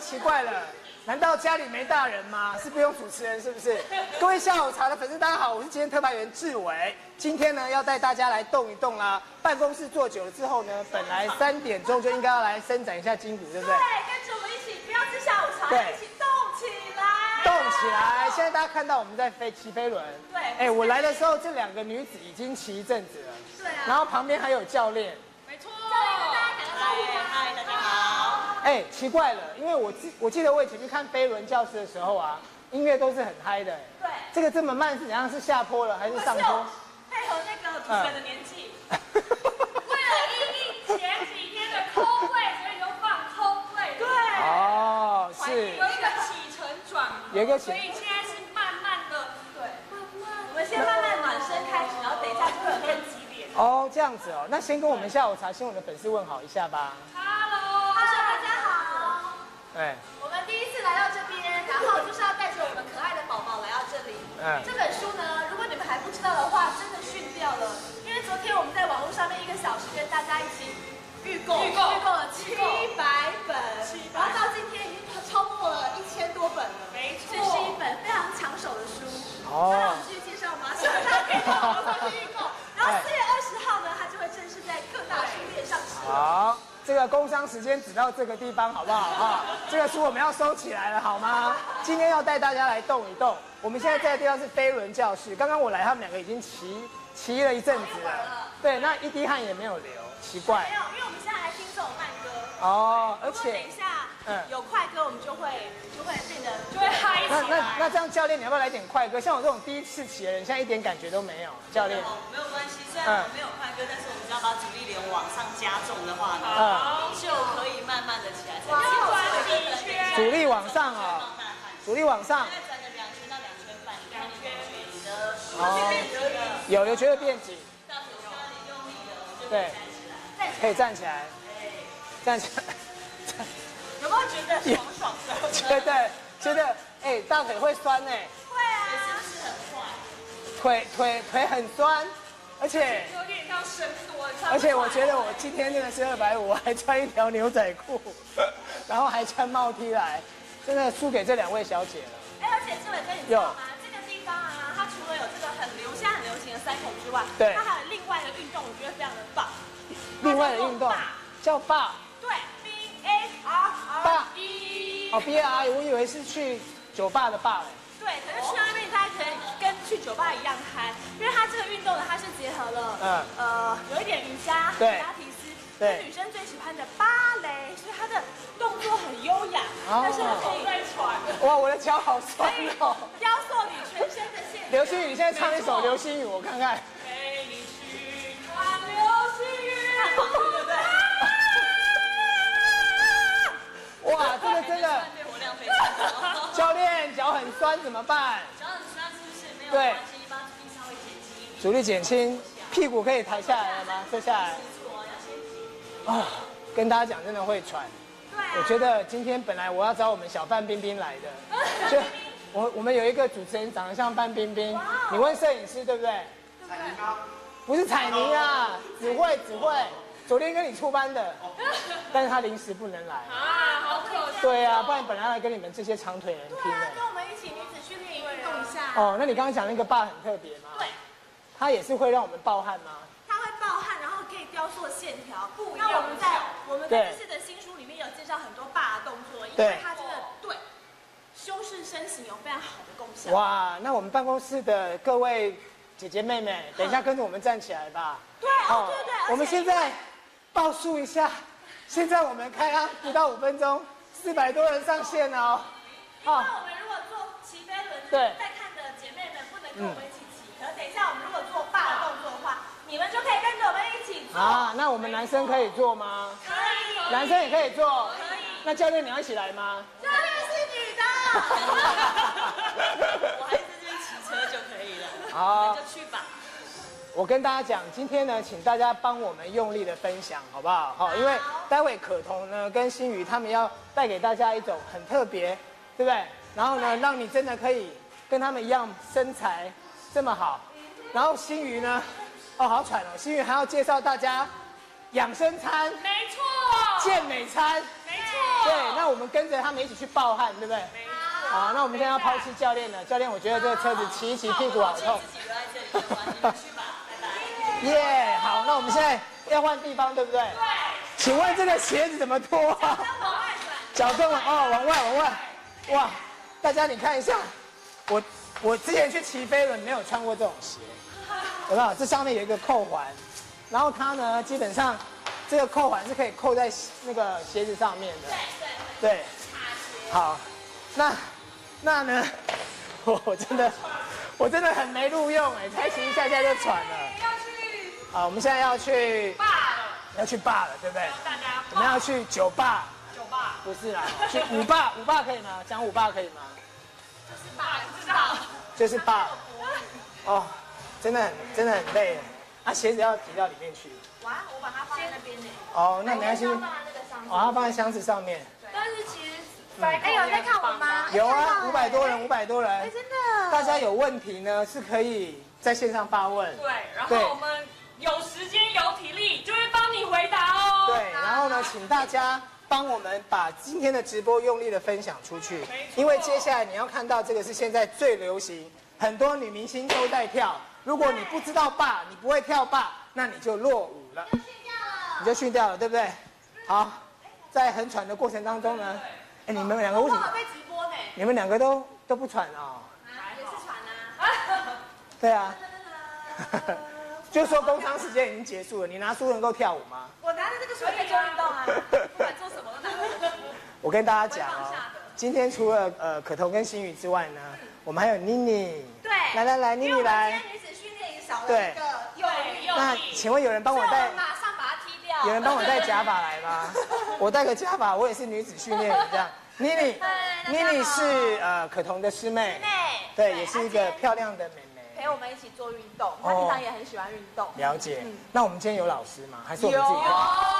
奇怪了，难道家里没大人吗？是不用主持人是不是？各位下午茶的粉丝，大家好，我是今天特派员志伟。今天呢，要带大家来动一动啦。办公室坐久了之后呢，本来 三点钟就应该要来伸展一下筋骨，对不对对，？跟着我们一起，不要吃下午茶，对一起动起来，动起来！现在大家看到我们在飞骑飞轮，对哎，我来的时候，这两个女子已经骑一阵子了，对啊然后旁边还有教练。哎，奇怪了，因为我记我记得我以前去看飞轮教室的时候啊，音乐都是很嗨的。哎对这个这么慢是怎样？是下坡了还是上坡？配合那个主持人的年纪，为了应应前几天的空位，所以就放空位。对，哦，是有一个起承转合，有一个起所以现在是慢慢的，对，慢慢我们先慢慢暖身开始，然后等一下就会有更激烈。哦，这样子哦。那先跟我们下午茶新闻的粉丝问好一下吧。好，哎，我们第一次来到这边，然后就是要带着我们可爱的宝宝来到这里。嗯这本书呢，如果你们还不知道的话，真的逊掉了，因为昨天我们在网络上面一个小时跟大家一起预购，预购预购了七百本，然后到今天已经超过了一千多本了。没错这是一本非常抢手的书。哦那让我们继续介绍吗？希望大家可以帮我们上去预购。然后四月二十号呢，它就会正式在各大书店上市。好，这个工商时间只到这个地方，好不好啊？这个书我们要收起来了，好吗？今天要带大家来动一动。我们现在在的地方是飞轮教室，刚刚我来，他们两个已经骑骑了一阵子了。对，那一滴汗也没有流，奇怪没。有，因为我们现在还听这种慢歌。哦，而且等且一下嗯有快歌，我们就会就会变得就会嗨那那起来。那这样，教练你要不要来点快歌？像我这种第一次骑的人，现在一点感觉都没有。教练，没有关系，虽然我们没有快歌，但是我们只要把阻力点往上加重的话呢，嗯，就可以慢慢的起来。阻力往上啊。阻力往上再。转个两圈到两圈半，你看你感觉你的哦有有觉得变紧，用力了，就可对以站起来。可以站起来，站起来。有没有觉得爽爽的？觉得觉得，哎、大腿会酸哎、会啊。是不是很酸？腿腿腿很酸，而且有点像深蹲，而且我觉得我今天真的是二百五，还穿一条牛仔裤，然后还穿帽 T 来，真的输给这两位小姐了。哎，而且志伟哥，你知道吗？这个地方啊，它除了有这个很流现在很流行的三孔之外，对它还有另外一个运动，我觉得非常的棒。另外的运动叫霸对，B E。哦 B A I，我以为是去酒吧的霸嘞。对，可是去那边大家可以跟去酒吧一样嗨，因为它这个运动呢，它是结合了，嗯呃，有一点瑜伽、对普拉提斯，对女生最喜欢的芭蕾，所以它的动作很优雅，哦但是它可以在喘。哇，我的脚好酸哦。雕塑你全身的线条。流星雨，你现在唱一首流星雨，我看看。陪你去看流星雨，哇，这个真的，教练脚很酸怎么办？脚很酸是不是？没有关系，你把阻力稍微减轻。阻力减轻，屁股可以抬下来了吗？坐下来。啊、跟大家讲，真的会喘。对啊我觉得今天本来我要找我们小范冰冰来的，就我我们有一个主持人长得像范冰冰，你问摄影师对不对？不是彩妮啊，只会只会，昨天跟你出班的，但是他临时不能来。啊，好可惜。对啊，不然本来要来跟你们这些长腿人拼对啊，的。跟我们一起女子训练营运动一下。哦，那你刚刚讲那个爸很特别吗？对，他也是会让我们暴汗吗？他会爆汗，然后可以雕塑线条。不一样那我们在我们对在这次的新书里面有介绍很多霸的动作，因为他真的对修饰身形有非常好的功效。哇，那我们办公室的各位姐姐妹妹，等一下跟着我们站起来吧。对哦，对对，我们现在报数一下，现在我们开啊不到五分钟，四百多人上线哦。因为我们如果做骑飞轮，对在看的姐妹们不能跟我们一起骑，可是等一下我们如果做霸的动作的话，你们就可以跟着我们一起做。啊，那我们男生可以做吗？可以，男生也可以做。可以。那教练你要一起来吗？教练是女的。我还是这边骑车就可以了。好那就去吧。我跟大家讲，今天呢，请大家帮我们用力的分享，好不好？好，因为待会可彤呢跟新宇他们要带给大家一种很特别，对不对？然后呢，让你真的可以跟他们一样身材这么好。然后新宇呢，哦，好喘哦，新宇还要介绍大家养生餐、没错，健美餐。没错，对，那我们跟着他们一起去暴汗，对不对？好，那我们现在要抛弃教练了。教练，我觉得这个车子骑一骑屁股好痛。耶，好，那我们现在要换地方，对不对？对，请问这个鞋子怎么脱啊？往外转，脚跟往哦，往外往外，哇！大家你看一下，我我之前去骑飞轮没有穿过这种鞋，有没有？这上面有一个扣环，然后它呢，基本上这个扣环是可以扣在那个鞋子上面的。对对。好，那那呢，我我真的我真的很没路用哎，才骑一下下就喘了。要去好，我们现在要去罢了，要去坝了，对不对？大家我们要去酒吧。酒吧，不是啦，去舞霸，舞霸可以吗？讲舞霸可以吗？就是罢，不知道，就是霸。哦，真的很真的很累。那，鞋子要提到里面去。哇，我把它放在那边呢。哦，那没关系。放在那个上面。哦，它放在箱子上面。但是其实，哎，有人在看我吗？有啊，五百多人，五百多人。哎，真的。大家有问题呢，是可以在线上发问。对，然后我们有时间有体力就会帮你回答哦。对，然后呢，请大家帮我们把今天的直播用力的分享出去，因为接下来你要看到这个是现在最流行，很多女明星都在跳。如果你不知道霸，你不会跳霸，那你就落伍了，你就训掉了，对不对？好，在很喘的过程当中呢，哎，你们两个为什么？被直播呢？你们两个都都不喘哦？也是喘啊。对啊。就说工商时间已经结束了，你拿书能够跳舞吗？我拿着这个书可以做运动啊，不管做什么都拿。我跟大家讲哦，今天除了呃可彤跟新宇之外呢，我们还有妮妮。对，来来来，妮妮来。今天女子训练营少了一个右力。那请问有人帮我带？马上把它踢掉。有人帮我带假发来吗？我带个假发，我也是女子训练营这样。妮妮，妮妮是呃可彤的师妹。妹。对，也是一个漂亮的美我们一起做运动，他平常也很喜欢运动。了解。那我们今天有老师吗？还是我们自己看？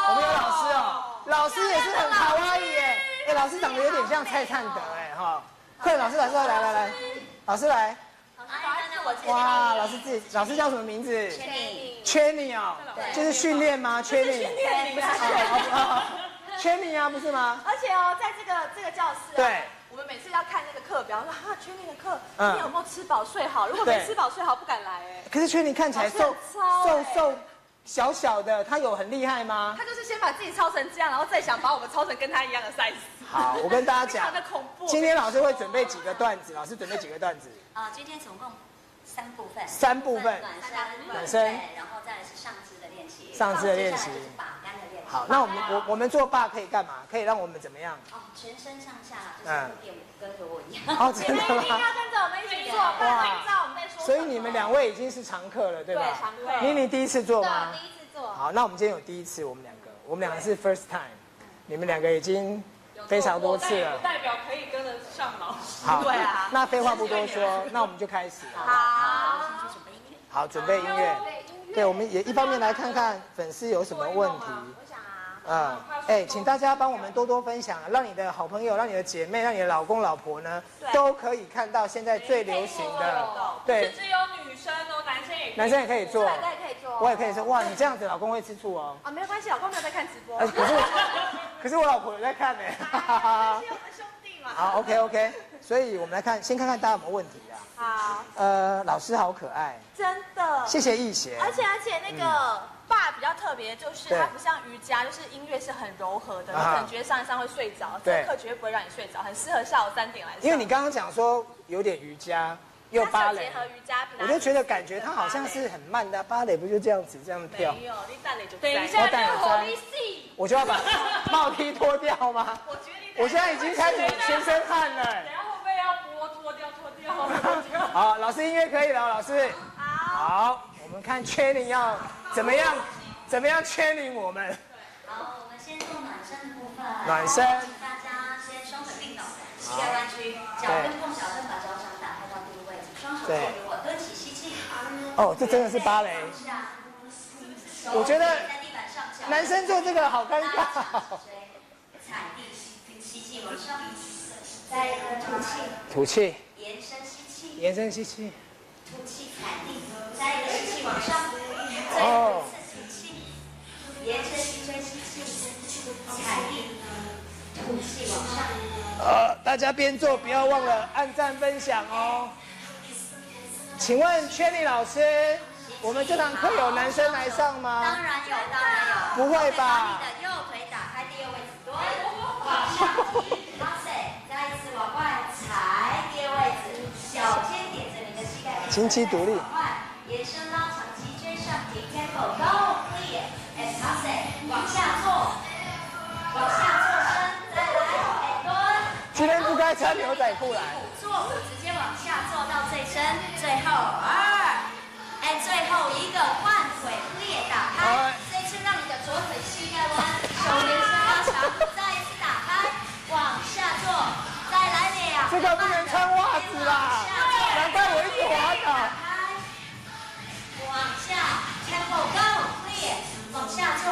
我们有老师哦，老师也是很卡哇伊耶。哎，老师长得有点像蔡灿德哎哈。快，老师老师来来来，老师来。哇，老师自己，老师叫什么名字？缺你。缺你哦，就是训练吗？缺你。训练，不是缺你啊，不是吗？而且哦，在这个这个教室。对。我们每次要看那个课表，说哈，圈里的课，你有没有吃饱睡好？如果没吃饱睡好，不敢来哎。可是圈里看起来瘦瘦瘦小小的，他有很厉害吗？他就是先把自己操成这样，然后再想把我们操成跟他一样的 size。好，我跟大家讲，的恐怖。今天老师会准备几个段子，老师准备几个段子。啊，今天总共三部分。三部分。暖身，暖身，然后再是上肢的练习。上肢的练习。好，那我们我我们做爸可以干嘛？可以让我们怎么样？哦，全身上下就是练跟和我一样。哦，真的吗？一定要跟着我们一起做，哇！照我们在说。所以你们两位已经是常客了，对吧？对，常客。妮妮第一次做吗？第一次做。好，那我们今天有第一次，我们两个，我们两个是 first time，你们两个已经非常多次了。代表可以跟得上老师。好，对啊。那废话不多说，那我们就开始。好。好，准备音乐。对，我们也一方面来看看粉丝有什么问题。嗯，哎，请大家帮我们多多分享，让你的好朋友、让你的姐妹、让你的老公、老婆呢，都可以看到现在最流行的。对，只有女生哦，男生也男生也可以做，男生也可以做，我也可以说，哇，你这样子老公会吃醋哦。啊，没有关系，老公没有在看直播。可是，可是我老婆有在看呢。哈 兄弟嘛。好，OK OK，所以我们来看，先看看大家有没有问题啊。好。呃，老师好可爱。真的。谢谢易贤。而且而且那个。爸比较特别，就是它不像瑜伽，就是音乐是很柔和的，你可能觉得上一上会睡着，这课绝对不会让你睡着，很适合下午三点来上。因为你刚刚讲说有点瑜伽，又芭蕾，结合瑜伽，我就觉得感觉它好像是很慢的芭蕾，不就这样子这样跳？没有，你带蕾就等一下，我我就要把 帽 T 脱掉吗？我觉得我现在已经开始全身汗了。等下会不会要脱脱掉脱掉？好，老师音乐可以了，老师。好。好。我们看 training 要怎么样？怎么样 training 我们？好，我们先做暖身的部分。暖身。请大家先双腿并拢，膝盖弯曲，脚跟碰脚跟，把脚掌打开到第一个位置，双手给我，蹲起吸气。哦，这真的是芭蕾。我觉得男生做这个好尴尬。踩地吸吸气往上，再一个吐气。吐气。延伸吸气。延伸吸气。吐气踩地。再一个吸气往上，再一次吐气，沿着脊椎吸气，踩地，吐气往上。呃，大家边做不要忘了按赞分享哦。请问 Chenny 老师，我们这堂课有男生来上吗？当然有，当然有。不会吧把你的右腿打开，第二位子蹲，往上 你的膝盖，轻轻独立往外延伸拉长脊椎上提，tempo go it，往下做，往下做身，再来，and 蹲。今天不该穿牛仔裤来。坐骨直接往下做到最深，最后二，哎，最后一个换腿裂打开，这次让你的左腿膝盖弯，手延伸拉长，再一次这个不能穿袜子啦难怪我一直滑倒。打，往下，tempo go clear，往下坐，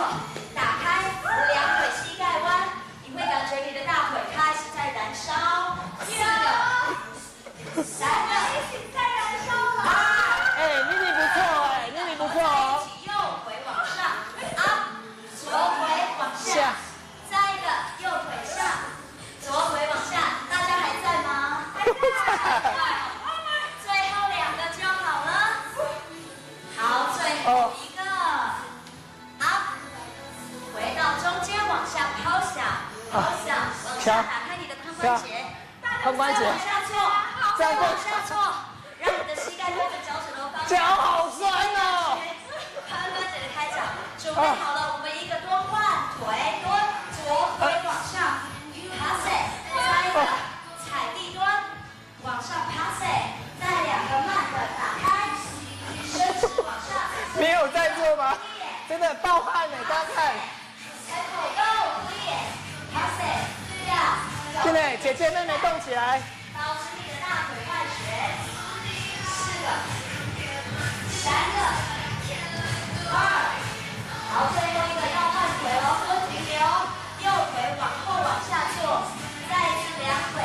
打开，两腿膝盖弯，你会感觉你的大腿开始在燃烧，四个，三个，关节再往下坐，再再往下坐，让你的膝盖对着脚趾头方向。脚好酸哦。髋关节的开掌，准备好了，我们一个多换腿蹲，左腿往上一个踩地蹲，往上 pass it，再两个慢的打开，伸直往上，没有在做吗？真的暴汗呢，大家看。妹妹姐姐妹妹动起来。保持你的大腿外旋，四个，三个，二，好，最后一个要换腿哦，多停留，右腿往后往下坐，再一次两腿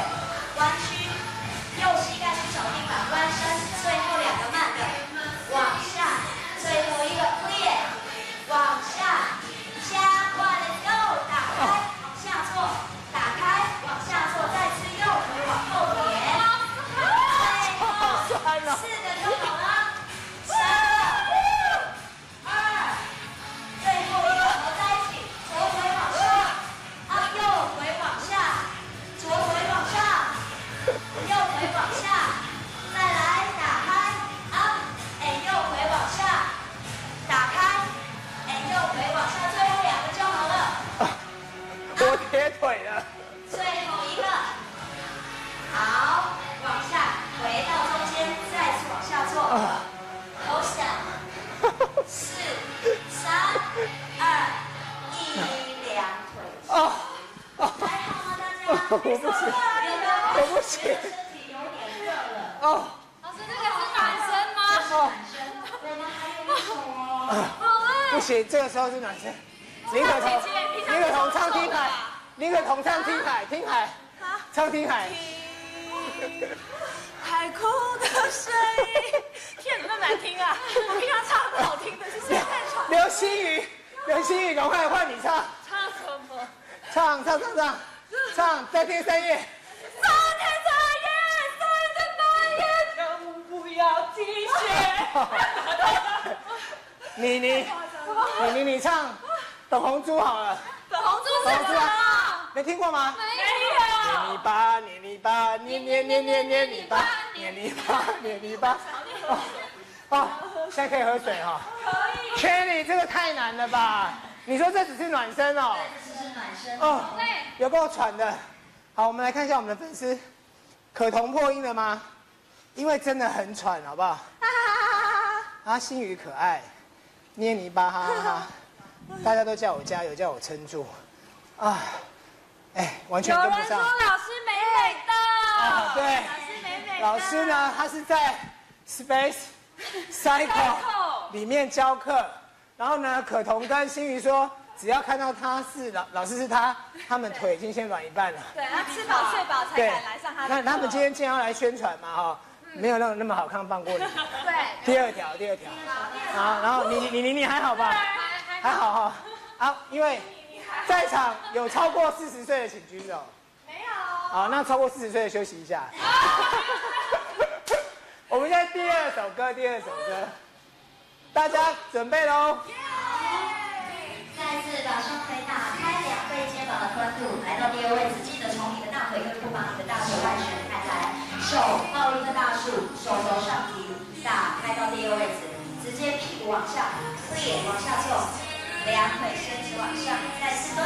行，这个时候是男生。林可彤，林可彤唱听海，林可彤唱听海，听海，唱听海。海哭的声音，天，怎么那么难听啊？我平常唱很好听的，是现在唱刘星雨，刘星雨，赶快换你唱，唱什么？唱唱唱唱唱，再听三夜。三天三夜，三天半夜，跳舞不要停歇。你你你你你唱《等红猪》好了，粉红猪是什么？没听过吗？没捏泥巴，捏泥巴，捏捏捏捏捏泥巴，捏泥巴，捏泥巴。哦哦，现在可以喝水哈、可以。Cherry，这个太难了吧？你说这只是暖身哦？这只是暖身。哦，有够喘的。好，我们来看一下我们的粉丝，可彤破音了吗？因为真的很喘，好不好？啊，心语可爱，捏泥巴，哈哈哈！大家都叫我加油，叫我撑住。啊，哎，完全有人说跟不上。老师美美的，啊对老师美美的。老师呢，他是在 Space Cycle 里面教课，然后呢，可彤跟新宇说，只要看到他是老老师是他，他们腿已经先软一半了。对，他吃饱睡饱才敢来上他的。那他们今天既然要来宣传嘛，哈，没有那么那么好看，放过你。对，第二条，第二条。好，然后你你你你你还好吧？还好哈。好，因为在场有超过四十岁的请举手。没有。好，那超过四十岁的休息一下。我们现在第二首歌，第二首歌，大家准备喽。再次把双腿打开，两倍肩膀的宽度，来到第二位置，记得从你的大腿根部把你的大腿外旋手抱一棵大树，手肘上提，打开到第一个位置，直接屁股往下，脸往下坐，两腿伸直往上，再次蹲，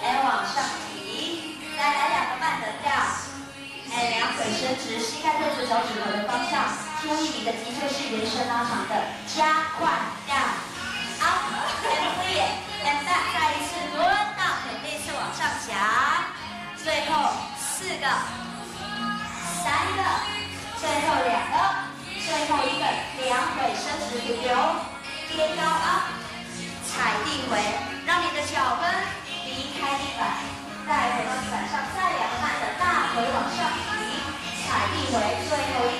哎往上提，再来两个半的跳，哎两腿伸直，膝盖对着脚趾头的方向，注意你的脊椎是延伸拉长的，加快跳。好，and clear，and back，再一次蹲，大腿内侧往上夹，最后四个，三个，最后两个，最后一个，两腿伸直停留，贴高啊，踩地回，让你的脚跟离开地板，再回到地板上，再两个慢的大腿往上提，踩地回，最后一个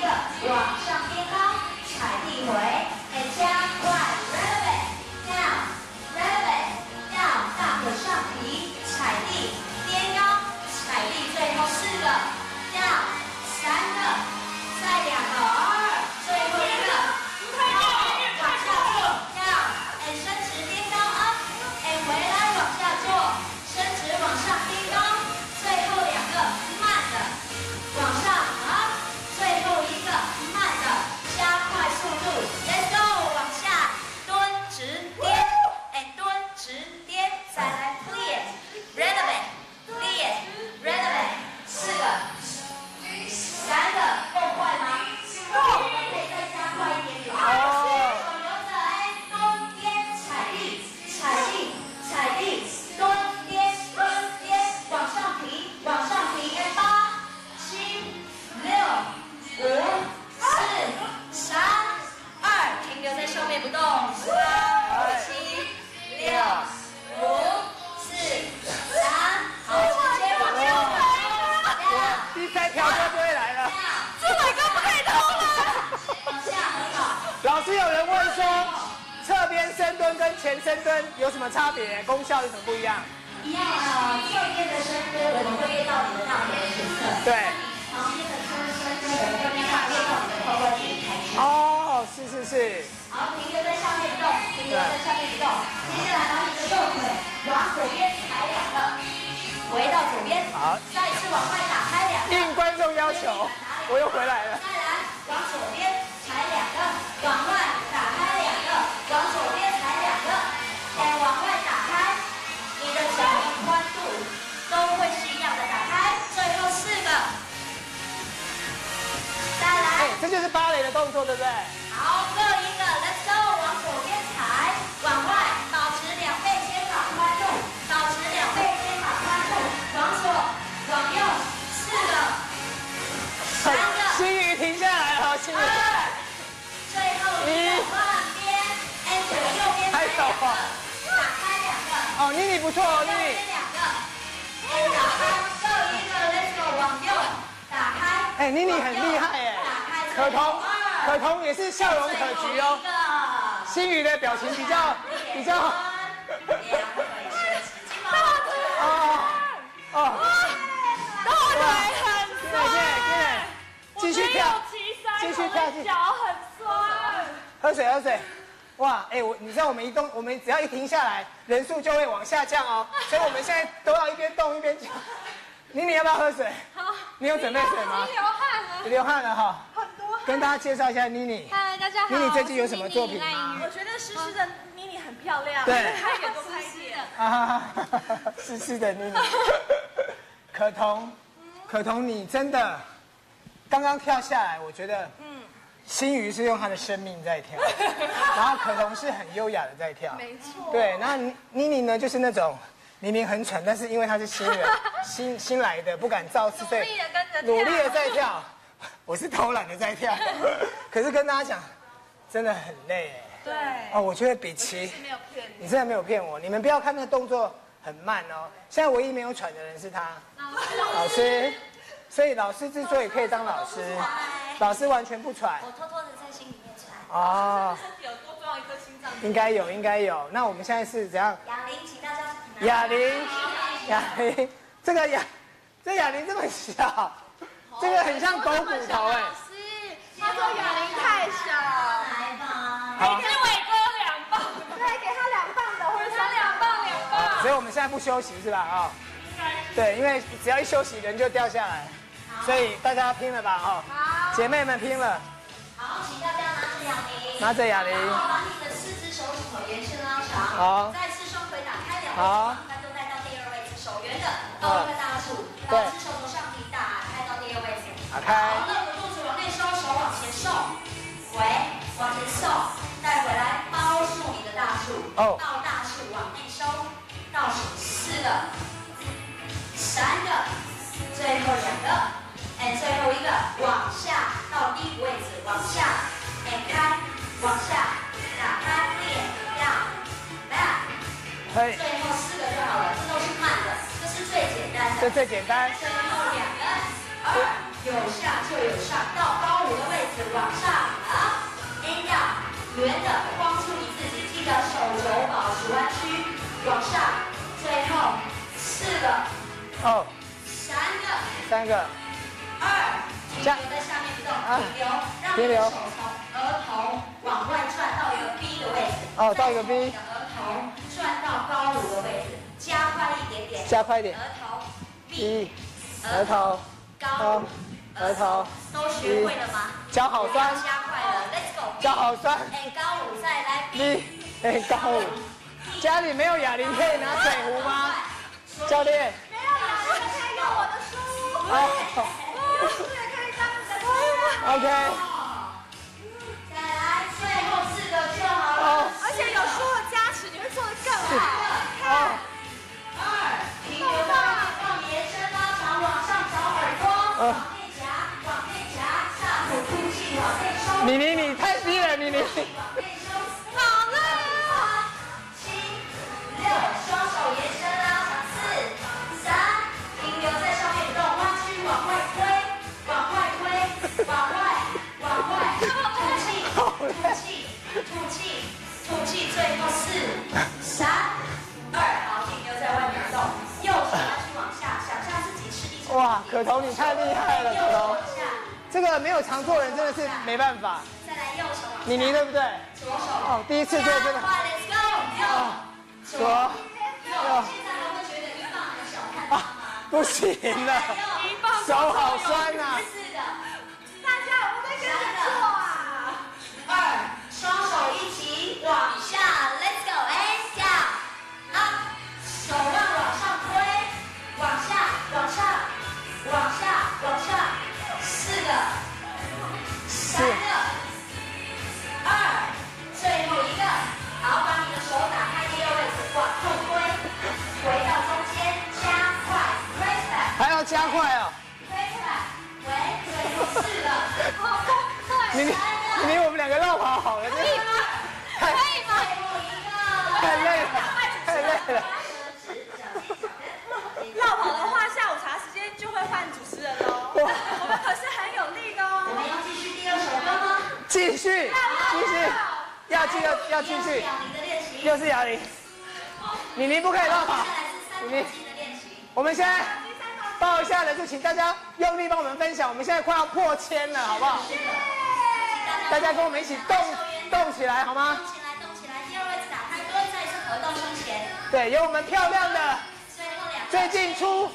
老师有人问说，侧边深蹲跟前深蹲有什么差别？功效有什么不一样？一样啊，侧边的深蹲我们会练到你的大腿的前侧。对。旁边的深深蹲我们会练到你的髋关节开始。哦，是是是。好，停留在上面不动，停留在上面不动。接下来把你的右腿往左边踩两个，回到左边。好再一次往外打开两个。应观众要求，我又回来了。再来，往左边踩两个，往外打开两个，往左边踩两个，再往外打开，你的脚的宽度都会是一样的打开。最后四个，再来哎来，，这就是芭蕾的动作，对不对？好，各手啊打开两个，哦，妮妮不错哦，妮妮。两个，哎，打开各一个，Let's go，往右，打开，哎，妮妮很厉害哎打开，可彤，可二，彤也是笑容可掬哦。一心宇的表情比较比较个，两腿伸直，肩膀往左哦哦，大腿很进来进来进来，继续跳，继续跳继续脚很酸。喝水喝水。哇，哎、我你知道我们一动，我们只要一停下来，人数就会往下降哦。所以我们现在都要一边动一边讲。妮妮要不要喝水？好，你有准备水吗你流汗了，流汗了哈。很多。跟大家介绍一下妮妮。嗨，大家好。妮妮最近有什么作品吗我觉得诗诗的妮妮很漂亮，对拍点多拍点。啊，诗诗的，妮妮。可彤，可彤，你真的刚刚跳下来，我觉得，嗯，心瑜是用他的生命在跳，然后可彤是很优雅的在跳，没错。对，那妮妮呢，就是那种明明很蠢，但是因为她是新人，新新来的，不敢造次，努力地跟着跳努力的在跳。我是偷懒的在跳，可是跟大家讲，真的很累哎。对。哦，我觉得比奇，没有骗你。你真的没有骗我，你们不要看那个动作很慢哦。现在唯一没有喘的人是他，老师。所以老师之所以可以当老师，老师完全不喘我偷偷的在心里面喘。哦。身 体有多装一颗颗心脏。应该有，应该有。那我们现在是怎样？哑铃，请大家哑铃，哑铃，这个哑，这哑铃这么小，这个很像狗骨头哎。老师，他说哑铃太小。来吧。好给，伟哥两棒，对，给他两磅的，或者他两磅两磅。所以我们现在不休息是吧？啊、对，因为只要一休息人就掉下来，所以大家拼了吧哈、好，姐妹们拼了，好，请大家拿着哑铃，拿着哑铃，然后把你的四只手指头延伸拉长，好。再次双腿打开两好。位，翻都带到第二位置，手圆的到一个大树，对。两只手头上提打开到第二位置，打开。好，肋骨肚子往内收，手往前送，回，往前送，带回来包住你的大树，哦。到大树往内收，倒数四个，三个，最后两个，哎，最后一个往下到第五位置，往下，点开，往下，打开，点亮，back，可以，最后四个就好了，这都是慢的，这是最简单的。这的。最简单，最后两个，二有下就有上，到高五的位置往上啊 in down，圆的框住你自己，记得手肘保持弯曲，往上，最后四个，哦，三个，三个，二，停留在下面不动，停留，让你的手从额头往外转到一个 B 的位置，哦到一个 B 额头转到高五的位置，加快一点。点，加快一点。额头 B，一，额头，高，额头，都学会了吗？脚好酸，加快了，Let's go。脚好酸，哎，高五再来 B。你，哎，高五，家里没有哑铃可以拿水壶吗？教练，没有哑铃的可以用我的书，，OK，再来，最后四个就好了。哦，而且有书的加持，你会做的更好。三，二，停留在放延伸拉长，往上找耳朵，往内夹，往内夹，下腹吐气，往内收，你你你太可彤你太厉害了，可彤这个没有常做人真的是没办法，再来右手。往下，妮妮对不对？左手，哦，第一次做这个，快，Let's go，右。左，右，右。现在还会觉得一棒很小看它吗？不行了，手好酸呐、是的，大家有没有在跟着做啊？二，双手一起往下，Let's go，哎，下，up，手二，最后一个，好，把你的手打开第二位置，往后推，回到中间，加快。还要加快啊。推出来，喂，最后四个，好妮妮，妮妮，我们两个绕跑好了，可以吗？太可以吗？最后一个，太累了，太累了。绕跑的话，下午茶时间就会换主持人喽。我们可是很有力的我们哦。要继续第二首歌吗？继续，继续，要继要要继续，哑铃的练习。又是哑铃。妮妮不可以绕跑接。下来是三头肌的练习。我们现在报一下人数，请大家用力帮我们分享。我们现在快要破千了，好不好？大家跟我们一起动动起来，好吗？动起来，动起来。第二位置打开蹲，再一次合到胸前。对，有我们漂亮的，最近出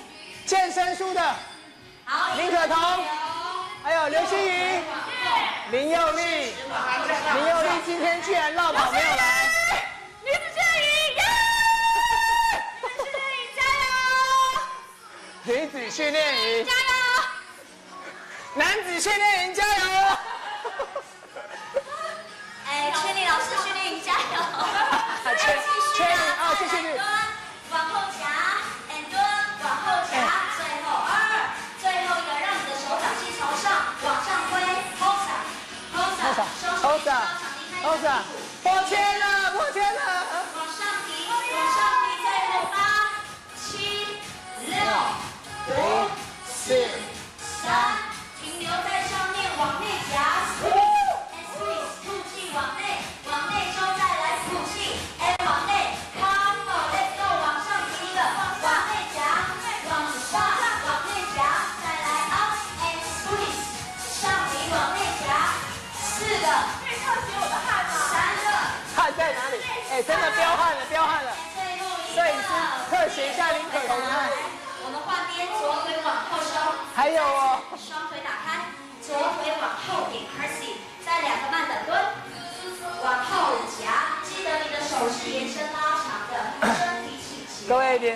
健身书的好，林可彤，还有刘欣怡、林佑利。林佑利今天居然绕跑没有来，女子健营，耶！女子健营，加油！女子训练营加，油！男子训练营加油！哎，圈里老师训练营加油！圈圈里啊继续蹲，往后夹欧萨，破千了，破千了！往上提，往上提，最后八、七、六、五、四、三，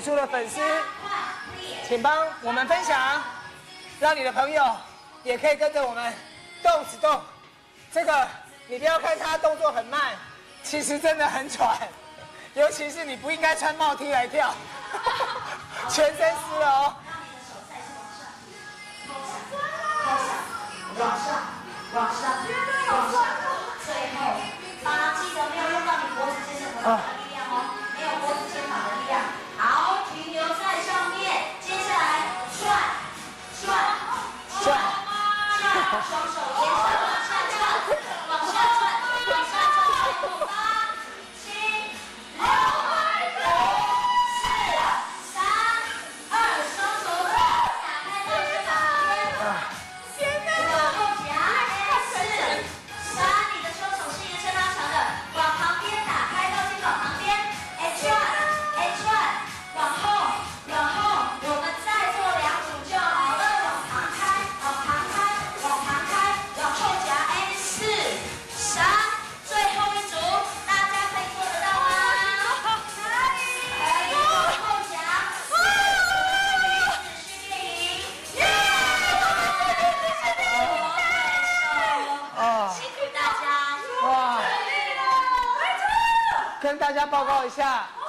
脸书的粉丝，请帮我们分享，让你的朋友也可以跟着我们动此动。这个你不要看他动作很慢，其实真的很喘，尤其是你不应该穿帽 T 来跳，全身湿了哦。往上，往上，往上，最后，八，记得没有用到你脖子肩膀双手延伸往下转，往下转，往下转，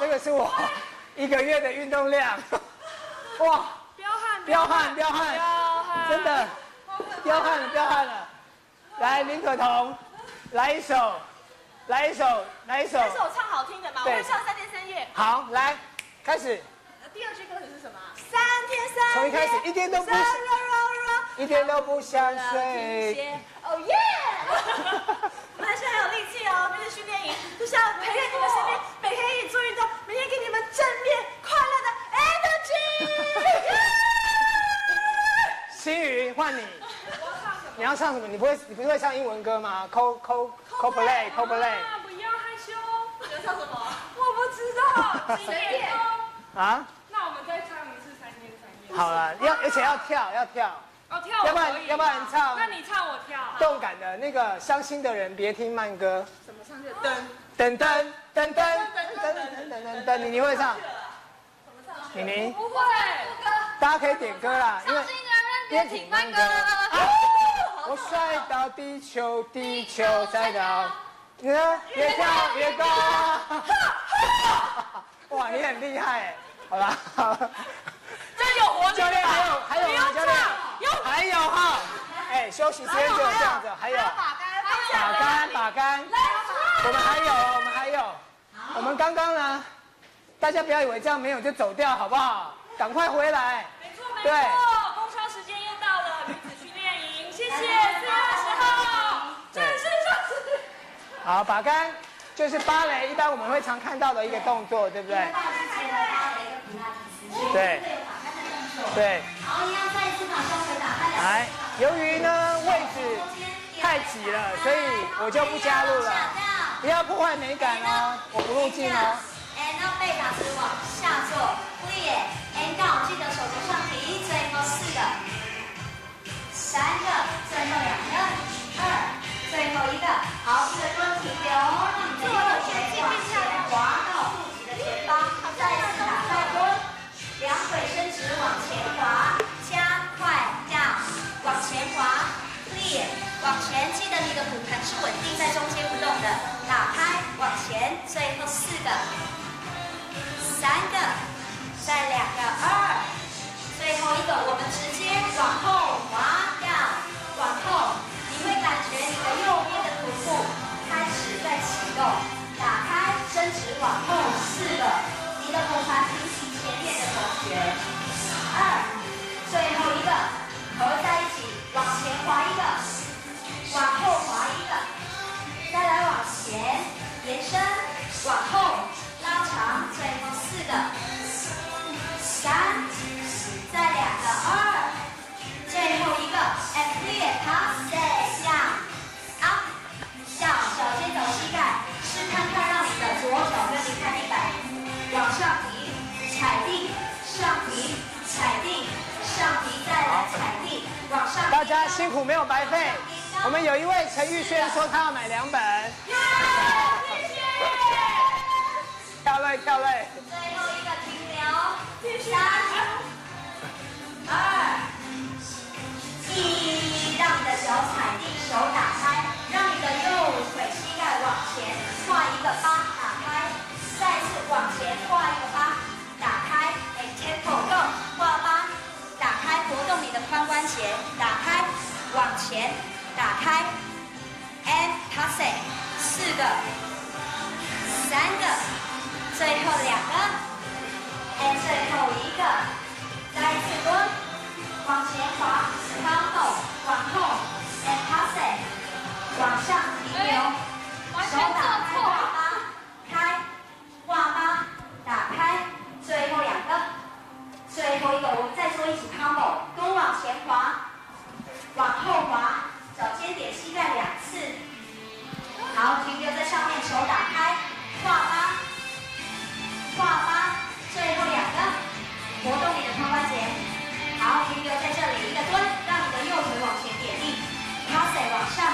这个是我一个月的运动量。哇！彪悍！彪悍！彪悍！彪悍！真的，彪悍了！彪悍了！来，林可彤，来一首，来一首，来一首。这首唱好听的嘛？我会唱三天三夜。好，来，开始。第二句歌词是什么？三天三夜。从一开始，一天都不，一点都不想睡。哦耶！我们还是很有力气哦，每天训练营就是要陪着你们换你。你要唱什么？你不会，你不会唱英文歌吗？Co Co Co Play Co Play。不要害羞。你要唱什么？我不知道。随便。啊？那我们再唱一次三天三夜。好了，要而且要跳，要跳。哦，跳要不然要不然唱，那你唱我跳，动感的那个伤心的人别听慢歌，怎么唱？就噔噔噔噔噔噔噔噔噔，你你会唱？你你不会，大家可以点歌啦，因为别听慢歌。我摔到地球，地球摔到，越跳越高。哇，你很厉害，好啦。这有活力。教练还有还有吗？教练？还有哈，哎，休息时间就这样子，还有把杆，把杆，把杆，我们还有，我们还有，我们刚刚呢，大家不要以为这样没有就走掉，好不好？赶快回来。没营，谢谢，四月二十号，正式上市。好，把杆就是芭蕾，一般我们会常看到的一个动作，对不对？对。对。好，一样再一次把双腿打开。来，由于呢位置太挤了，所以我就不加入了。不要破坏美感哦，我不入镜哦。And 让背打直往下坐。And 记得手头上提，三个，最后两个，二，最后一个。好，记得蹲停留，让你的右腿往前滑到肚脐的前方，再次打开蹲。两腿伸直往前滑，加快下往前滑注意往前，记得你的骨盆是稳定在中间不动的，打开，往前，最后四个，三个，再两个，二，最后一个，我们直接往后往后四个，你的骨盘平行前面的。同学，二，最后一个合在一起，往前滑一个，往后滑一个，再来往前延伸，往后拉长，最后四个，三，再两个。二，最后一个，and clear，趴下。踩地，上提，踩地，上提，再来踩地，往上。大家辛苦没有白费，我们有一位陈玉轩说他要买两本。继，跳累跳累。最后一个停留，三、二、一，让你的脚踩地，手打开，让你的右腿膝盖往前跨一个八，打开，再次往前跨一个。Tempo go，画八，打开，活动你的髋关节，打开，往前，打开，and passe，四个，三个，最后两个。，and，最后一个，再一次蹲，往前滑，combo，往后，and passe，往上停留，手打开画八，开，画八，打开，最后两个，最后一个，我们再做一组 combo，蹲往前滑，往后滑，脚尖点膝盖两次，好，停留在上面，手打开，画八。画八，最后两个，活动你的髋关节。好，停留在这里，一个蹲，让你的右腿往前点地 p a s s 往上，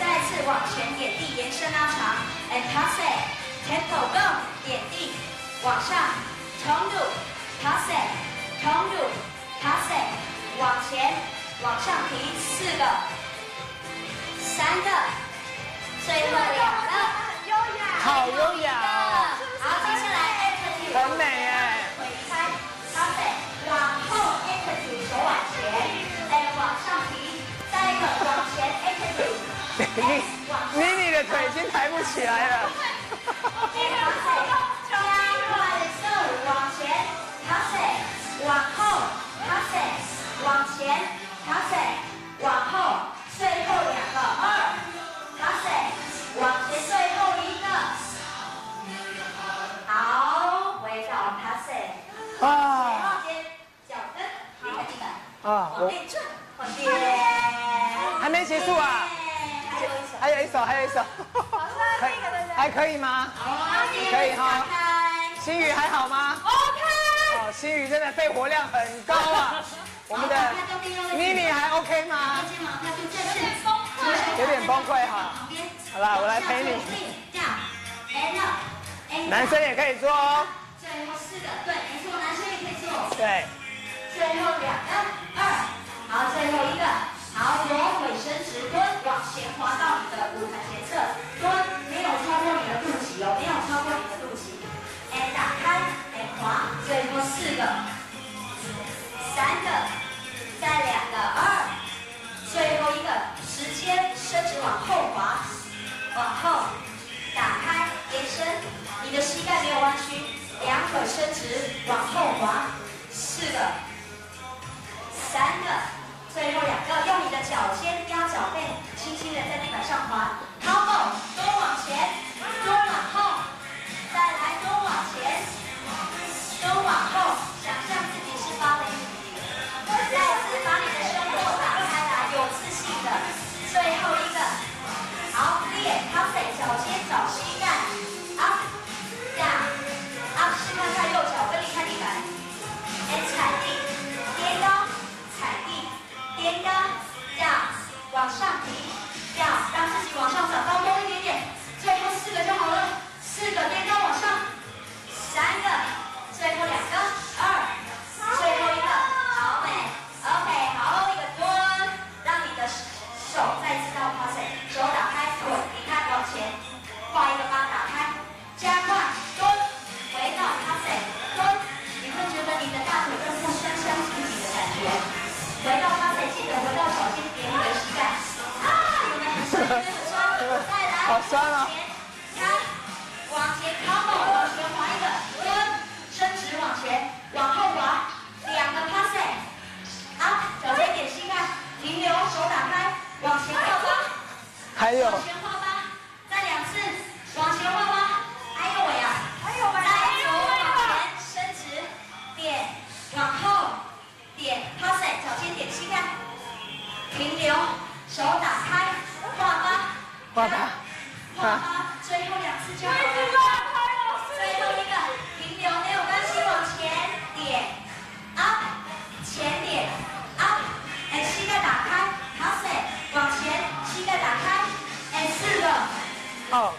再次往前点地，延伸拉长，and passe，tempo go，点地，往上，重录，passe，重录，passe，往前，往上提，四个，三个，最后两个。优雅。好优雅，好，接下来很美哎。腿开，趴背，往后 attitude，手往前，哎，往上提，再一个往前 attitude，你你你的腿已经抬不起来了。趴背，往前，趴背，往后，最后两个二，趴背，往前最后一个，好，回到趴背。啊往前，脚跟离开地板，啊，我往内转，往边。还没结束啊，还有一首。还有一首，还有一首，可以还可以吗？可以哈。心宇还好吗。心宇真的肺活量很高啊。我们的妮妮还 OK 吗？有点崩溃哈。好啦，我来陪你。男生也可以做哦。最后四个，对，没错，男生也可以做。对，最后两个，二，好，最后一个，好，左腿伸直蹲，往前滑到你的舞台前侧，蹲，没有超过你的肚脐哦，没有超过你的肚脐，哎，打开，哎，滑，最后四个，三个，再两个，二，最后一个，时间伸直往后滑，往后，打开，延伸，你的膝盖没有弯曲，两腿伸直往后滑，四个，三个，最后两个，用你的脚尖压脚背，轻轻的在地板上滑，combo，蹲往前，蹲往后，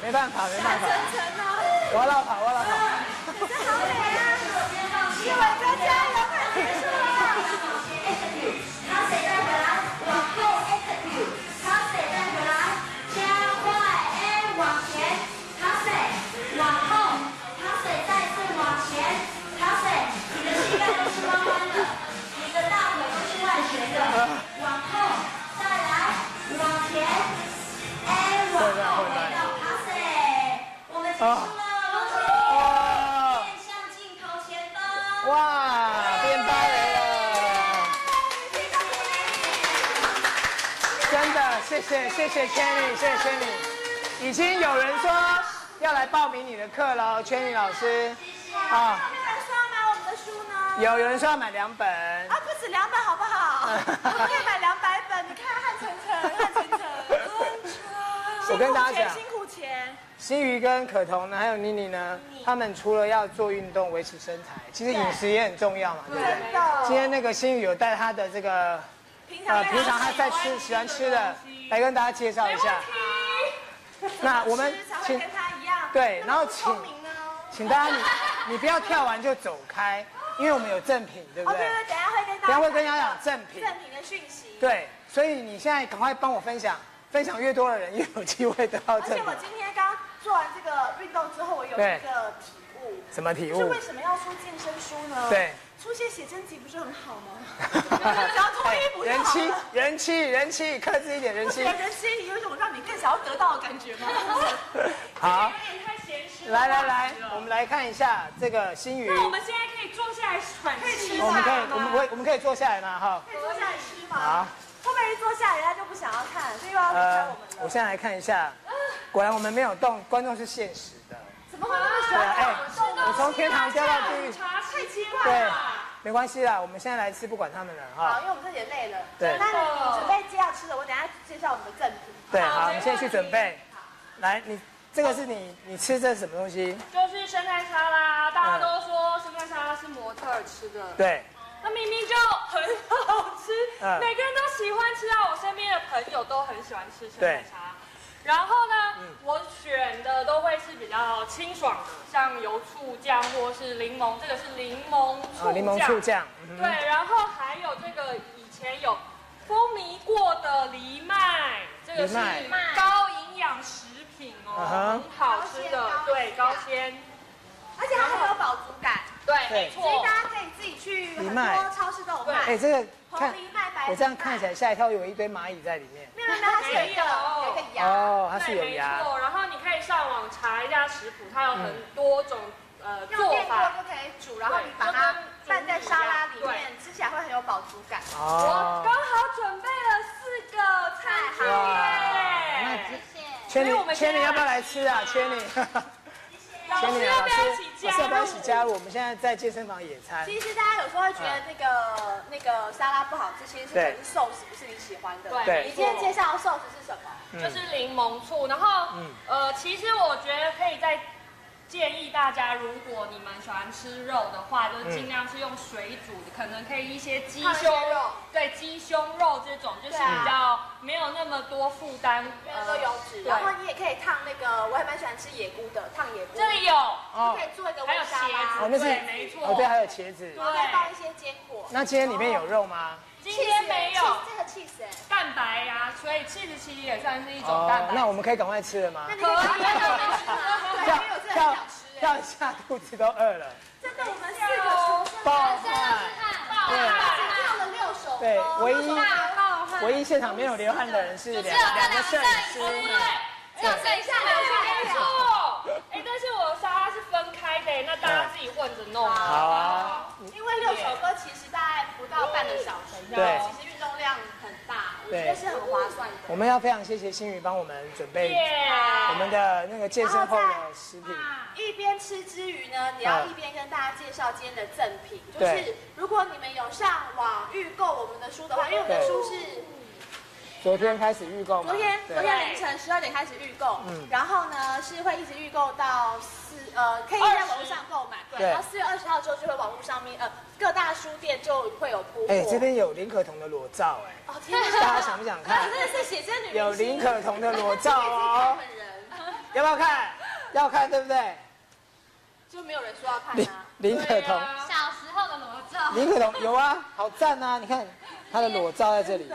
我要绕跑，我要绕跑。这好美啊！一伟哥加油，快结束了！好谁再回来，往后 execute，好谁再回来，加快 A 往前，好谁往后，好谁再次往前，好谁，你的膝盖都是弯弯的，你的大腿都是外旋的，我们结束了，恭喜你，哇面向镜头前方。哇，变芭蕾了！真的，谢谢谢谢 Kenny，谢谢 Kenny。已经有人说要来报名你的课了，Kenny 老师。啊，有人说要买我们的书呢？有有人说要买两本。啊，不止两本好不好？我们可以买两百本。你看汉晨晨，汉晨晨，我跟大家讲辛苦钱，新瑜跟可彤呢，还有妮妮呢，他们除了要做运动维持身材，其实饮食也很重要嘛，对不对？今天那个新宇有带他的这个平常呃平常他在吃喜欢吃的，来跟大家介绍一下。那我们请跟他一样。对然后请。请大家你你不要跳完就走开，因为我们有赠品，对不哦，对对？对，等下会跟大家。等下会跟大家讲赠品赠品的讯息。。对，所以你现在赶快帮我分享，分享越多的人越有机会得到而赠品且我。今天刚做完这个运动之后，我有一对个体悟。什么体悟就是为？什么要出健身书呢？对。出些写真集不是很好吗？只要脱衣服人气。人气人气，克制一点人气人心里有一种让你更想要得到的感觉吗？好。来来来，我们来看一下这个新鱼。那我们现在可以坐下来喘气我们可以，吗我们会，我们可以坐下来吗？哈。可以坐下来吃好吗？会不会一坐下人家就不想要看，就又要离开呃我们，了？我现在来看一下，果然我们没有动，观众是现实的。怎么会那么喜欢看我们动呢？我从天堂掉到地狱，茶太奇对怪了。，没关系啦，我们现在来吃，不管他们了哈好，因。为我们这也累了。对那你准备接要吃的，我等下介绍我们的赠品。对，好，好你现在去准备。来，你这个是你你吃这是什么东西？就是生菜沙拉，大家都说生菜沙拉是模特儿吃的，对，那明明就很好吃，嗯。每个人都喜欢吃啊。我身边的朋友都很喜欢吃生菜沙拉。然后呢，嗯。我选的都会是比较清爽的，像油醋酱或是柠檬，这个是柠檬醋啊，酱。柠檬醋酱。嗯对，然后还有这个以前有风靡过的藜麦，这个是藜麦。高营养食品哦很好吃的，对，高纤，而且它很有饱足感，对，对。没错。所以大家可以自己去很藜麦多超市都有卖。哎，这个看红藜麦、白我这样看起来吓一跳，有一堆蚂蚁在里面。没有没有，它是有一个有一个牙。哦，它是有牙。错。然后你可以上网查一下食谱，它有很多种呃用电锅做法。就可以煮，然后你把它拌在沙拉里面，吃起来会很有饱足感。我哦刚，好准备了四个菜品那耶，千里所以我们现在千里要不要来吃啊？千里，老师要不要老师一起加老师要不要一入起？加入？我们现在在健身房野餐。其实大家有时候会觉得那个那个沙拉不好吃，其实是可能是寿司不是你喜欢的。对你今天介绍的寿司是什么？就是柠檬醋。然后，嗯呃，其实我觉得可以再建议大家，如果你们喜欢吃肉的话，就是尽量是用水煮的，可能可以一些鸡胸肉。对鸡胸肉这种，就是比较没有那么多负担，因为都油脂，然后你也可以烫那个，我还蛮喜欢吃野菇的，烫野菇。这里有，哦可以做一个还有茄子，哦，那是对没错。哦，对，还有茄子。然后再放一些坚果。那今天里面有肉吗？今天没有这个 cheese 哎，蛋白呀、所以 cheese 其实也算是一种蛋白。哦那我们可以赶快吃了吗可以跳跳。跳一下，肚子都饿了。真的，我们四个厨师爆汗，爆对汗跳了六首歌，对唯一唯一现场没有流汗的人是两两个摄影师。对，要等一下，没错。哎，但是我沙拉是分开的，那大家自己混着弄啊。好啊，因为六首歌其实大概不到半个小时，对其实运动量很大，我觉得是很划算的。我们要非常谢谢新宇帮我们准备！我们的那个健身后的食品。一边吃之余呢，你要一边跟大家介绍今天的赠品，就是如果你们有上网预购我们的书的话，因为我们的书是昨天开始预购嘛？昨天昨天凌晨十二点开始预购，嗯然后呢是会一直预购到四呃，可以在网络上购买，对然后四月二十号之后就会网络上面呃各大书店就会有铺货。哎，这边有林可彤的裸照，哎，哦天哪，大家想不想看？真的是写真女有林可彤的裸照哦人。要不要看？要看对不对？就没有人说要看林啊。林可彤，小时候的裸照，林可彤有啊，好赞啊！你看她的裸照在这里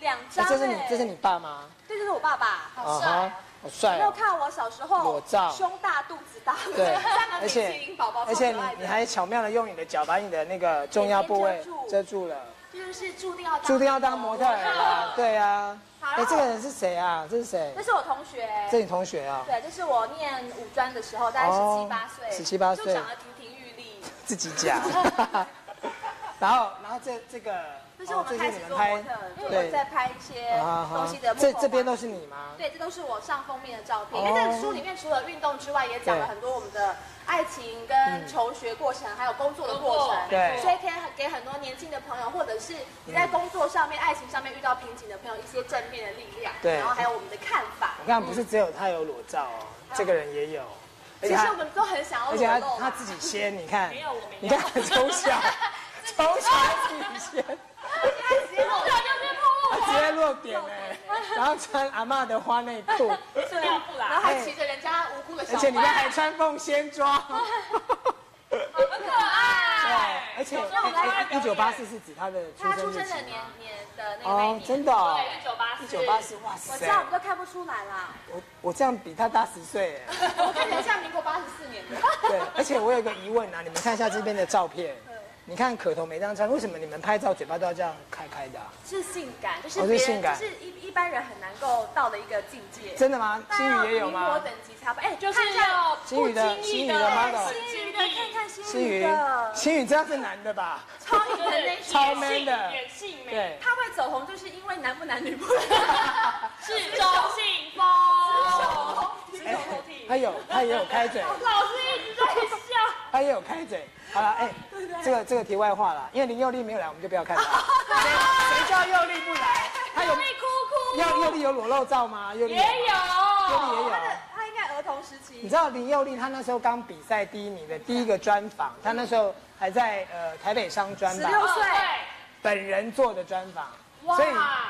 两哎张、这是你哎这是你爸吗？对，这是我爸爸，好帅、好帅哦。有没有看我小时候裸照胸大肚子大，对而且宝宝，而且你你还巧妙的用你的脚把你的那个重要部位遮遮住了，这就是注定要当注定要当模特儿啊！对啊。哎，这个人是谁啊？这是谁这？是我同学，这你同学啊？对，这是我念五专的时候，大概十哦七八岁，十七八岁就长得亭亭玉立。自己讲。然后，然后这这个，这是我哦们开始做模特，就对我在拍一些东西的幕后这这边都是你吗？对，这都是我上封面的照片。哦因为这个书里面除了运动之外，也讲了很多我们的爱情跟求学过程，还有工作的过程。对所以可以给很多年轻的朋友，或者是你在工作上面、爱情上面遇到瓶颈的朋友，一些正面的力量。对然后还有我们的看法。我看不是只有他有裸照哦，这个人也有，其实我们都很想要而且他他自己先，你看没有我没有，你看从小 从小自己先，接落点哎，然后穿阿妈的花内裤，对尿布啦然后还骑着人家无辜的小而且里面白。还穿凤仙装。好可爱。对，而且一九八四是指他的出他出生日期生的年？年的那个那哦，年，真的哦，对，一九八四，一九八四，哇我塞知，道我们都看不出来啦。我我这样比他大十岁哎。我看起来像民国八十四年的。对，而且我有个疑问啊，你们看一下这边的照片，你看可彤每张照，为什么你们拍照嘴巴都要这样开开的啊？是性感，就是哦是别人，性感就是一一般人很难够到的一个境界。真的吗？大心家宇也有吗？要民国等级差不，哎，就是看一下要心宇的不经意心宇的 model 心宇的，看看心心宇宇的，，心宇这样是男的吧？超就是 international，超 man 的演性美，对，他会走红，就是因为男不男女不男，是中性风。哎，他有他也有开嘴，老师一直在笑。他也有开嘴。好了，哎，这个这个题外话了，因为林佑利没有来，我们就不要看他。谁谁叫佑利不来？他有会哭哭。佑佑利有裸露照吗？佑利也有。佑利也有他。应该儿童时期。你知道林佑利他那时候刚比赛第一名的第一个专访，他那时候还在呃台北商专吧，16岁本人做的专访。哇所以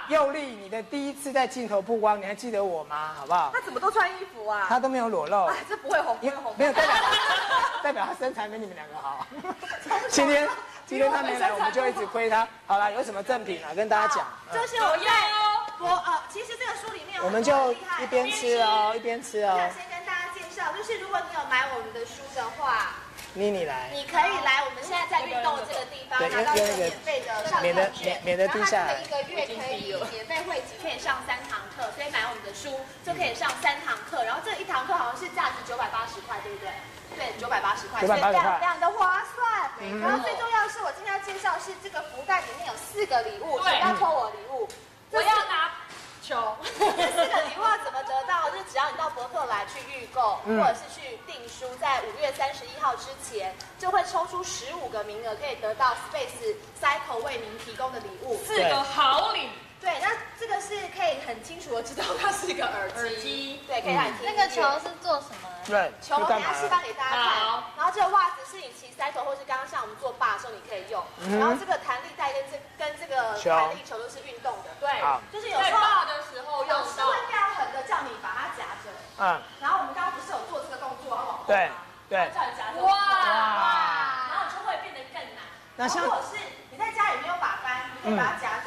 佑利，你的第一次在镜头曝光，你还记得我吗？好不好他？怎么都穿衣服啊？他都没有裸露，哎，这不会红，不因会红。没有代表 代表他身材没你们两个好。今天今天他没来，我们就一直亏他。好了，有什么赠品啊？跟大家讲。嗯就是我在我呃，其实这个书里面有我们就一边吃哦，一边吃哦我想。先跟大家介绍，就是如果你有买我们的书的话，妮妮来，你可以来我们现在在运动这个地方拿到免费的上免得课券，免免得滴下来然后它这个一个月可以免费汇集，可以上三堂课，所以买我们的书就可以上三堂课，然后这一堂课好像是价值九百八十块，对不对？对，九百八十块，所以980非常非常的划算。然后最重要的是，我今天要介绍是这个福袋里面有四个礼物，要抽我礼物？我要拿球。这四个礼物要怎么得到？就是只要你到博客来去预购，嗯或者是去订书，在五月三十一号之前，就会抽出十五个名额，可以得到 Space Cycle 为您提供的礼物。四个好礼。对，那这个是可以很清楚的知道它是一个耳机，耳机对，可以让你听。那个球是做什么？对，球，我等下示范给大家看好。然后这个袜子是你骑 cycle 或是刚刚像我们做霸的时候你可以用。然后这个弹力带跟这跟这个弹力球都是运动的。对，就是有时候在爸的时候用到老师会。非常狠的叫你把它夹着。嗯，然后我们刚刚不是有做这个动作，要往后对吗对叫你夹着哇然后就会变得更难。那像如果是你在家里没有把杆，你可以把它夹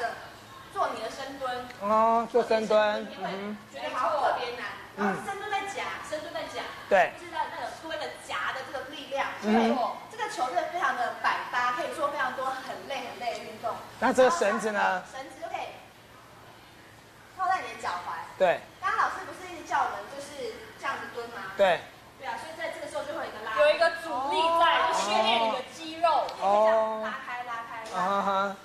蹲。哦，做深蹲，你会嗯，觉得好特别难。然后深蹲在夹，深蹲在夹。对，就是让那个多一个夹的这个力量，嗯，这个球真的非常的百搭，可以做非常多很累很累的运动。那这个绳子呢？绳子就可以套在你的脚踝。对刚刚老师不是一直叫我们就是这样子蹲吗？对，对啊，所以在这个时候就会有一个拉，有一个阻力在，就训练你的肌肉。可以这样拉开拉开拉开。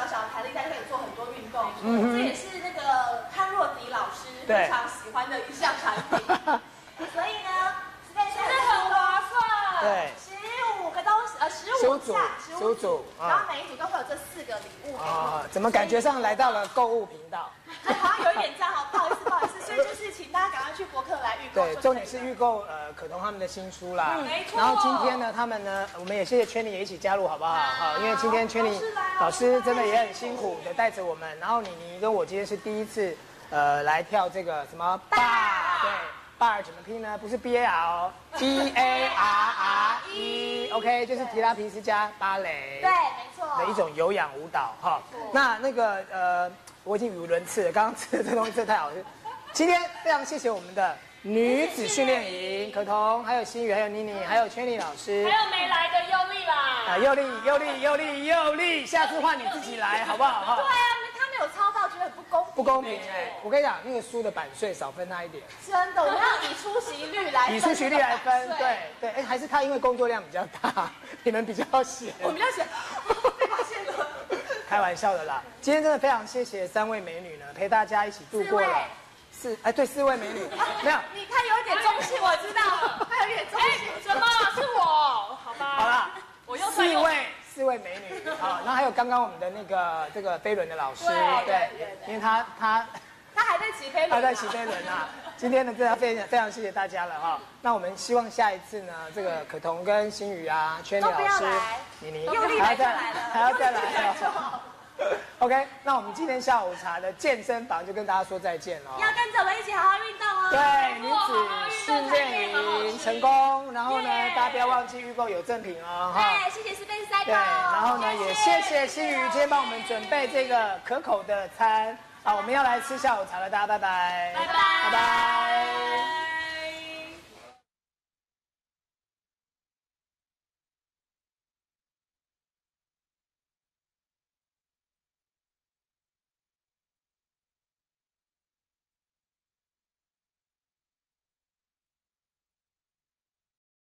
小小的弹力带，就可以做很多运动。嗯这也是那个潘若迪老师非常喜欢的一项产品。所以呢，实在是真的很划算。对，十十五组五项，十五组啊然后每一组都会有这四个礼物啊。，怎么感觉上来到了购物频道？就好像有一点这样，好，不好意思，不好意思，所以就是请大家赶快去博客来预购。对，重点是预购呃可彤他们的新书啦。嗯没错然后今天呢，他们呢，我们也谢谢圈里也一起加入，好不好？好，因为今天圈里老师真的也很辛苦的带着我们。然后妮妮跟我今天是第一次呃来跳这个什么霸，对，bar 怎么拼呢？不是 B A R 哦，B A R R E，OK，就是提拉皮斯加芭蕾。对，没错。的一种有氧舞蹈哈。那那个呃，我已经语无伦次了，刚刚吃的这东西真的太好吃。今天非常谢谢我们的女子训练营，可彤，还有心雨，还有妮妮，还有圈丽老师。还有没来的优丽啦。啊，佑丽，佑丽，佑丽，佑丽，下次换你自己来好不好？哈对。啊，他没有抄到，觉得很不公平。哎！我跟你讲，那个输的版税少分他一点。真的，我们要以出席率来。以出席率来分，对对。哎，还是他因为工作量比较大，你们比较闲。我比较闲，被发现了。开玩笑的啦。今天真的非常谢谢三位美女呢，陪大家一起度过了。四哎，对，四位美女。没有，你看有一点中性，我知道，他有点中性。什么？是我？好吧。好了，我又四位。四位美女 啊，然后还有刚刚我们的那个这个飞轮的老师，对，因为他他他还在骑飞轮，他在骑飞轮啊。今天呢，真的非常非常谢谢大家了哈。那我们希望下一次呢，这个可彤跟心宇啊，圈里老师，妮妮还要再来了，还要再来了。OK，那我们今天下午茶的健身房就跟大家说再见了。要跟着我们一起好好运动哦。对，女子训练营成功，然后呢，大家不要忘记预购有赠品哦。对，谢谢四倍三。对，然后呢，也谢谢新宇今天帮我们准备这个可口的餐。好，我们要来吃下午茶了，大家拜拜。拜拜。拜拜。